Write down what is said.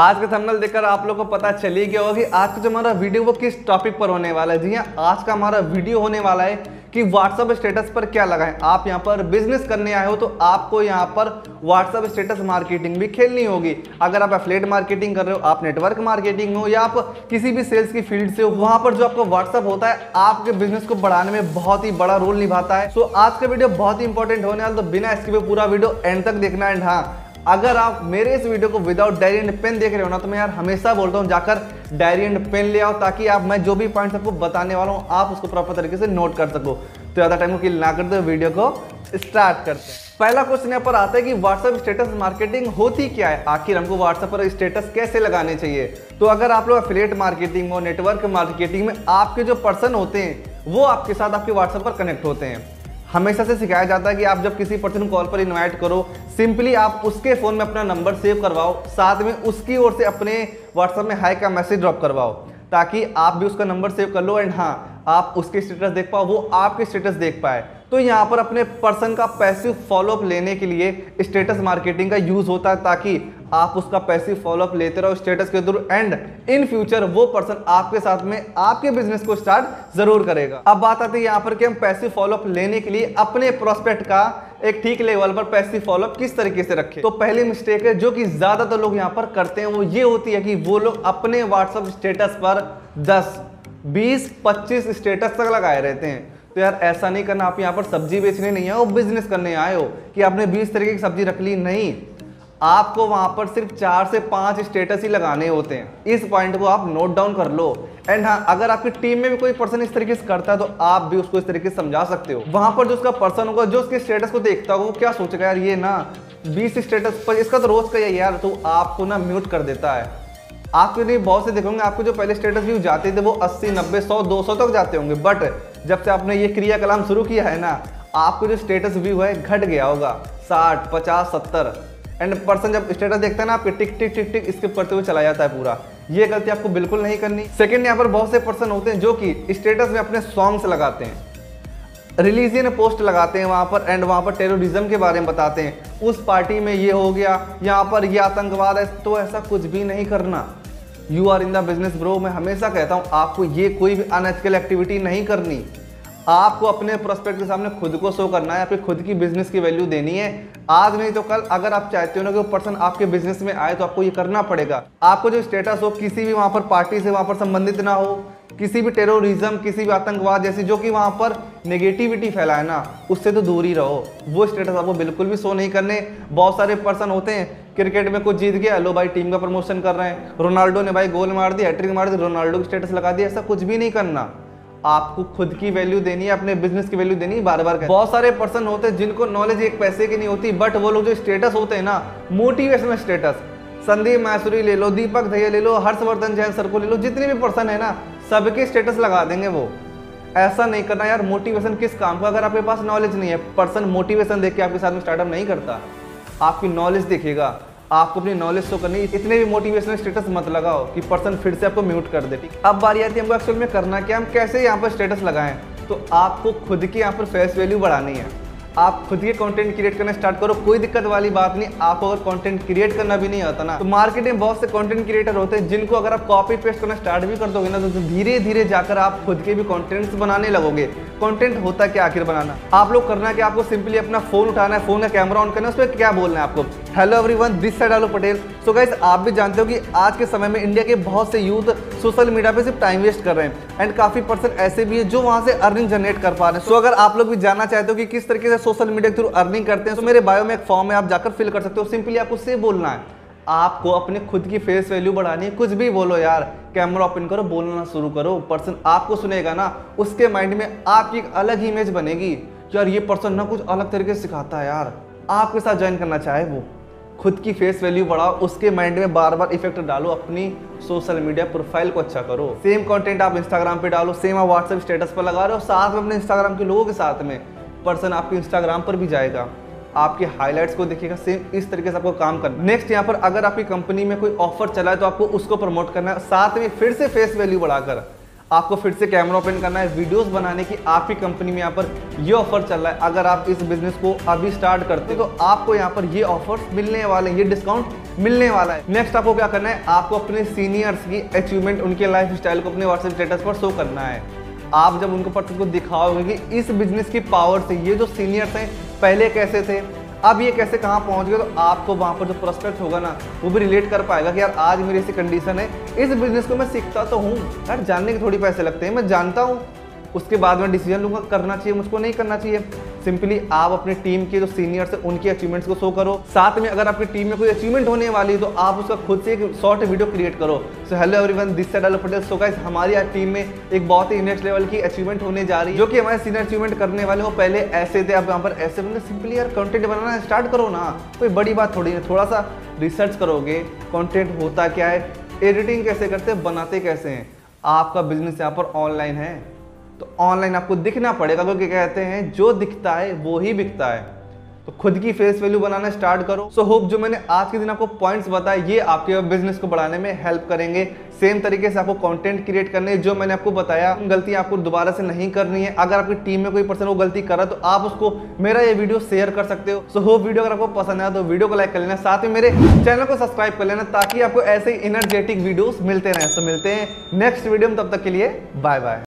आज का थंबनेल देखकर आप लोगों को पता चल ही गया होगा कि आज का जो हमारा वीडियो वो किस टॉपिक पर होने वाला है। जी हाँ आज का हमारा वीडियो होने वाला है कि व्हाट्सअप स्टेटस पर क्या लगाएँ आप यहाँ पर बिज़नेस करने आए हो तो आपको यहाँ पर व्हाट्सअप स्टेटस मार्केटिंग भी खेलनी होगी। अगर आप एफलेट मार्केटिंग कर रहे हो, आप नेटवर्क मार्केटिंग हो या आप किसी भी सेल्स की फ़ील्ड से हो, वहाँ पर जो आपका व्हाट्सअप होता है, आपके बिज़नेस को बढ़ाने में बहुत ही बड़ा रोल निभाता है। सो आज का वीडियो बहुत ही इंपॉर्टेंट होने वाला तो बिना इसके पूरा वीडियो एंड तक देखना एंड हाँ अगर आप मेरे इस वीडियो को विदाउट डायरी एंड पेन देख रहे हो ना तो मैं यार हमेशा बोलता हूँ, जाकर डायरी एंड पेन ले आओ, ताकि आप, मैं जो भी पॉइंट्स आपको बताने वाला हूँ, आप उसको प्रॉपर तरीके से नोट कर सको। तो ज़्यादा टाइम को किल ना करते वीडियो को स्टार्ट करते हैं। पहला क्वेश्चन यहाँ पर आता है कि व्हाट्सएप स्टेटस मार्केटिंग होती क्या है? आखिर हमको व्हाट्सएप पर स्टेटस कैसे लगाने चाहिए? तो अगर आप लोग एफिलेट मार्केटिंग हो नेटवर्क मार्केटिंग में आपके जो पर्सन होते हैं, वो आपके साथ आपके व्हाट्सएप पर कनेक्ट होते हैं। हमेशा से सिखाया जाता है कि आप जब किसी पर्सन कॉल पर इनवाइट करो सिंपली आप उसके फ़ोन में अपना नंबर सेव करवाओ, साथ में उसकी ओर से अपने व्हाट्सएप में हाई का मैसेज ड्रॉप करवाओ, ताकि आप भी उसका नंबर सेव कर लो एंड हाँ आप उसके स्टेटस देख पाओ, वो आपके स्टेटस देख पाए। तो यहाँ पर अपने पर्सन का पैसिव फॉलोअप लेने के लिए स्टेटस मार्केटिंग का यूज़ होता है ताकि आप उसका पैसिव फॉलोअप लेते रहो स्टेटस के थ्रू एंड इन फ्यूचर वो पर्सन आपके साथ में आपके बिज़नेस को स्टार्ट ज़रूर करेगा। अब बात आती है यहाँ पर कि हम पैसिव फॉलोअप लेने के लिए अपने प्रोस्पेक्ट का एक ठीक लेवल पर पैसिव फॉलोअप किस तरीके से रखें। तो पहली मिस्टेक है जो कि ज़्यादातर लोग यहाँ पर करते हैं, वो ये होती है कि वो लोग अपने व्हाट्सअप स्टेटस पर दस, बीस, पच्चीस स्टेटस तक लगाए रहते हैं। तो यार ऐसा नहीं करना, आप यहाँ पर सब्ज़ी बेचने नहीं आए हो बिज़नेस करने आए हो कि आपने बीस तरीके की सब्ज़ी रख ली। नहीं, आपको वहाँ पर सिर्फ़ चार से पाँच स्टेटस ही लगाने होते हैं। इस पॉइंट को आप नोट डाउन कर लो। एंड हाँ अगर आपकी टीम में भी कोई पर्सन इस तरीके से करता है तो आप भी उसको इस तरीके से समझा सकते हो। वहाँ पर जो उसका पर्सन होगा, जो उसके स्टेटस को देखता होगा, वो क्या सोचेगा, यार ये ना, बीस स्टेटस पर, इसका तो रोज का ही यार तो आपको ना म्यूट कर देता है। आपके लिए बहुत से देखोगे आपको जो पहले स्टेटस व्यू जाते थे वो 80, 90, 100, 200 तक जाते होंगे। बट जब से आपने ये क्रियाकलाम शुरू किया है ना आपको जो स्टेटस व्यू है घट गया होगा। 60, 50, 70 एंड पर्सन जब स्टेटस देखता है ना आपके टिक टिक टिक टिक इसके करते हुए चला जाता है पूरा। ये गलती आपको बिल्कुल नहीं करनी। सेकेंड यहाँ पर बहुत से पर्सन होते हैं जो कि स्टेटस में अपने सॉन्ग्स लगाते हैं। रिलीजियन पोस्ट लगाते हैं वहाँ पर एंड वहाँ पर टेररिज्म के बारे में बताते हैं। उस पार्टी में ये हो गया यहाँ पर ये आतंकवाद है तो ऐसा कुछ भी नहीं करना। You are in the business bro मैं हमेशा कहता हूँ, आपको ये कोई भी अनएथिकल एक्टिविटी नहीं करनी। आपको अपने प्रोस्पेक्ट के सामने खुद को शो करना है आपकी खुद की बिज़नेस की वैल्यू देनी है। आज नहीं तो कल, अगर आप चाहते हो ना कि वो पर्सन आपके बिज़नेस में आए तो आपको ये करना पड़ेगा। आपको जो स्टेटस हो, किसी भी वहाँ पर पार्टी से वहाँ पर संबंधित ना हो, किसी भी टेररिज्म किसी भी आतंकवाद जैसी जो कि वहाँ पर नेगेटिविटी फैलाए ना, उससे तो दूर ही रहो। वो स्टेटस आपको बिल्कुल भी शो नहीं करने। बहुत सारे पर्सन होते हैं क्रिकेट में कुछ जीत गया, लो भाई, टीम का प्रमोशन कर रहे हैं। रोनाल्डो ने भाई गोल मार दिया हैट्रिक मार दी, रोनाल्डो की स्टेटस लगा दिया ऐसा कुछ भी नहीं करना। आपको खुद की वैल्यू देनी है, अपने बिज़नेस की वैल्यू देनी है बार बार बहुत सारे पर्सन होते हैं जिनको नॉलेज एक पैसे की नहीं होती बट वो लोग जो स्टेटस होते हैं ना मोटिवेशनल स्टेटस संदीप मैसूरी ले लो, दीपक धैया ले लो, हर्षवर्धन जैन सर को ले लो, जितने भी पर्सन है ना, सबके स्टेटस लगा देंगे वो। ऐसा नहीं करना यार मोटिवेशन किस काम का? अगर आपके पास नॉलेज नहीं है पर्सन मोटिवेशन देख के आपके साथ में स्टार्टअप नहीं करता। आपकी नॉलेज देखेगा। आपको अपनी नॉलेज शो करनी इतने भी मोटिवेशनल स्टेटस मत लगाओ कि पर्सन फिर से आपको म्यूट कर दे, ठीक? अब बारी आती है हमको एक्चुअल में करना क्या हम कैसे यहाँ पर स्टेटस लगाएँ। तो आपको खुद की यहाँ पर फेस वैल्यू बढ़ानी है। आप खुद के कंटेंट क्रिएट करना स्टार्ट करो, कोई दिक्कत वाली बात नहीं, आपको अगर कंटेंट क्रिएट करना भी नहीं आता ना तो मार्केट में बहुत से कंटेंट क्रिएटर होते हैं जिनको अगर आप कॉपी पेस्ट करना स्टार्ट भी कर दोगे ना तो धीरे धीरे जाकर आप खुद के भी कंटेंट्स बनाने लगोगे। कंटेंट होता क्या आखिर बनाना? आप लोग करना क्या आपको सिंपली अपना फ़ोन उठाना है फ़ोन का कैमरा ऑन करना है उस पर क्या बोलना है आपको? Hello everyone this side Aalo Patel. So guys आप भी जानते हो कि आज के समय में इंडिया के बहुत से यूथ सोशल मीडिया पे सिर्फ़ टाइम वेस्ट कर रहे हैं। एंड काफ़ी पर्सन ऐसे भी है जो वहाँ से अर्निंग जनरेट कर पा रहे हैं। सो so, अगर आप लोग भी जानना चाहते हो कि किस तरीके से सोशल मीडिया के थ्रू अर्निंग करते हैं तो so, मेरे बायो में एक फॉर्म है आप जाकर फिल कर सकते हो। सिंपली आपको से बोलना है। आपको अपने खुद की फेस वैल्यू बढ़ानी है। कुछ भी बोलो यार कैमरा ओपन करो बोलना शुरू करो। पर्सन आपको सुनेगा ना उसके माइंड में आपकी एक अलग इमेज बनेगी। यार ये पर्सन ना कुछ अलग तरीके से सिखाता है यार। आपके साथ ज्वाइन करना चाहे वो। खुद की फेस वैल्यू बढ़ाओ, उसके माइंड में बार बार इफ़ेक्ट डालो, अपनी सोशल मीडिया प्रोफ़ाइल को अच्छा करो। सेम कंटेंट आप इंस्टाग्राम पे डालो सेम आप व्हाट्सएप स्टेटस पर लगा रहे हो, साथ में अपने इंस्टाग्राम के लोगों के साथ में पर्सन आपके इंस्टाग्राम पर भी जाएगा। आपके हाईलाइट्स को देखेगा सेम इस तरीके से आपको काम करना। नेक्स्ट यहाँ पर अगर आपकी कंपनी में कोई ऑफ़र चला है तो आपको उसको प्रमोट करना है, साथ में फिर से फेस वैल्यू बढ़ाकर। आपको फिर से कैमरा ओपन करना है। वीडियोस बनाने की आपकी कंपनी में यहाँ पर ये ऑफ़र चल रहा है। अगर आप इस बिज़नेस को अभी स्टार्ट करते तो आपको यहाँ पर ये ऑफ़र मिलने वाले हैं, ये डिस्काउंट मिलने वाला है। नेक्स्ट आपको क्या करना है? आपको अपने सीनियर्स की अचीवमेंट उनके लाइफ स्टाइल को अपने व्हाट्सएप स्टेटस पर शो करना है। आप जब उनको को दिखाओगे कि इस बिज़नेस की पावर से ये जो सीनियर्स हैं, पहले कैसे थे? अब ये कैसे कहाँ पहुँच गए तो आपको वहाँ पर जो प्रोस्पेक्ट होगा ना, वो भी रिलेट कर पाएगा कि यार आज मेरी ऐसी कंडीशन है। इस बिज़नेस को मैं सीखता तो हूँ, यार जानने के थोड़ी पैसे लगते हैं, मैं जानता हूँ। उसके बाद मैं डिसीज़न लूँगा, करना चाहिए, मुझको नहीं करना चाहिए। सिंपली आप अपने टीम के जो सीनियर्स है, उनकी अचीवमेंट्स को शो करो। साथ में अगर आपकी टीम में कोई अचीवमेंट होने वाली है तो आप उसका खुद से एक शॉर्ट वीडियो क्रिएट करो। So hello everyone this side so guys हमारी आज टीम में एक बहुत ही नेक्स्ट लेवल की अचीवमेंट होने जा रही है, जो कि हमारे सीनियर अचीवमेंट करने वाले हो पहले ऐसे थे। अब यहाँ पर ऐसे बंदे सिंपली यार कंटेंट बनाना स्टार्ट करो ना। कोई बड़ी बात थोड़ी है थोड़ा सा रिसर्च करोगे कॉन्टेंट होता क्या है एडिटिंग कैसे करते हैं, बनाते कैसे हैं। आपका बिज़नेस यहाँ पर ऑनलाइन है। तो ऑनलाइन आपको दिखना पड़ेगा क्योंकि कहते हैं जो दिखता है वो ही बिकता है। तो खुद की फेस वैल्यू बनाना स्टार्ट करो। सो so, होप जो मैंने आज के दिन आपको पॉइंट्स बताए ये आपके बिज़नेस को बढ़ाने में हेल्प करेंगे। सेम तरीके से आपको कंटेंट क्रिएट करने जो मैंने आपको बताया गलती आपको दोबारा से नहीं करनी है। अगर आपकी टीम में कोई पर्सन वो गलती कर तो आप उसको मेरा ये वीडियो शेयर कर सकते हो। सो so, होप वीडियो अगर आपको पसंद आया तो वीडियो को लाइक कर लेना। साथ ही मेरे चैनल को सब्सक्राइब कर लेना ताकि आपको ऐसे ही एनर्जेटिक वीडियोस मिलते रहे। सो so, मिलते हैं नेक्स्ट वीडियो में तब तक के लिए बाय बाय